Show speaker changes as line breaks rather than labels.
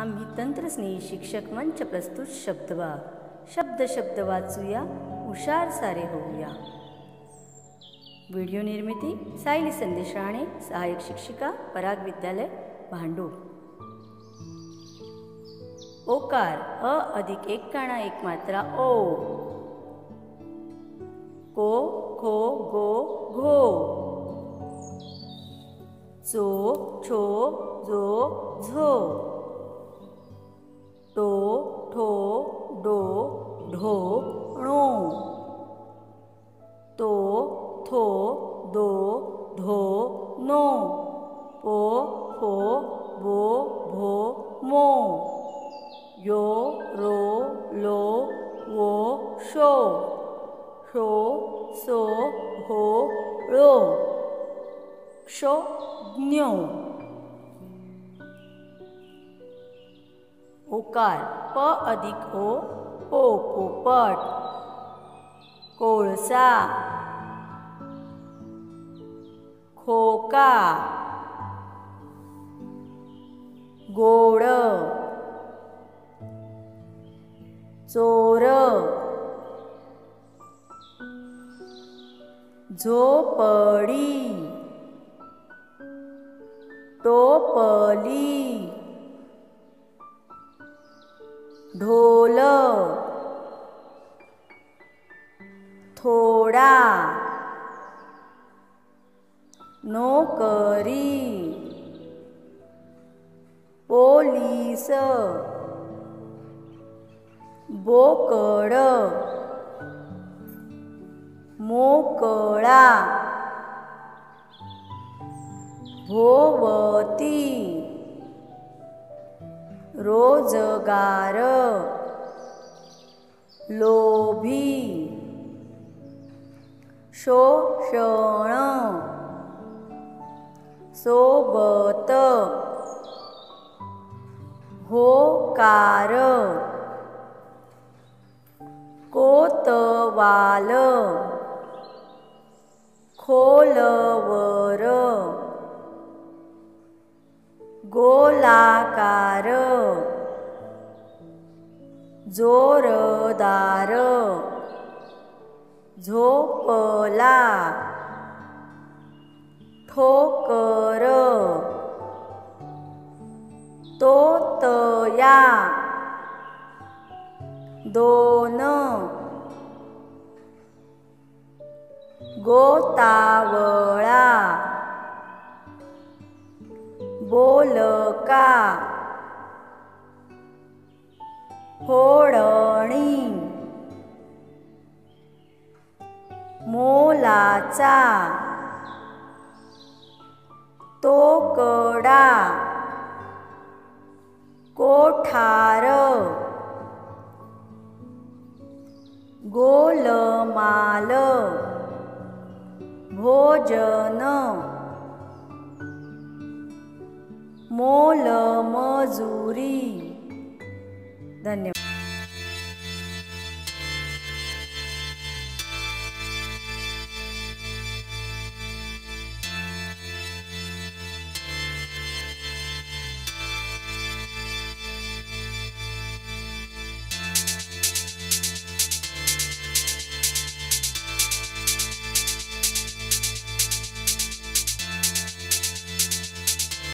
आम्ही तंत्रस्नेही शिक्षक मंच प्रस्तुत शब्दवा. शब्द शब्द वाचूया हुशार सारे होऊया. व्हिडिओ निर्मिती सायली संदेश राणे सहाय्यक शिक्षिका पराग विद्यालय भांडूप ओकार अ अधिक एक काणा एक मात्रा ओ. को खो गो घो. चो छो जो झो. तो ठो डो ढो णो. तो थो दो ढो नो. पो फो बो भो मो. यो रो लो वो शो. शो सो हो रो क्षो ज्ञो ओकार प अधिक ओ पो पोपट. कोळसा. खोका. गोड. चोर. झोपडी. टोपली. ढोल. थोडा. नोकरी. पोलीस. बोकड. मोकळा. भोवती. रोजगार लोभी शोषण सोबत होकार कोतवाल खोलवर गोलाकार जोरदार. झोपला. ठोकर. तोतया. दोन. गोतावळा. बोलका. होडणी. मोलाचा. तोकडा. कोठार. गोलमाल. भोजन. मोलमजुरी. ధన్యవాదాలు